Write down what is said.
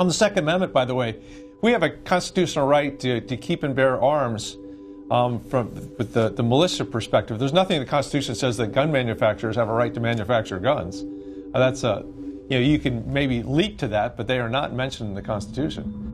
On the Second Amendment, by the way, we have a constitutional right to, to keep and bear arms um, from with the, the militia perspective. There's nothing in the Constitution says that gun manufacturers have a right to manufacture guns. Uh, that's a, you know, you can maybe leap to that, but they are not mentioned in the Constitution.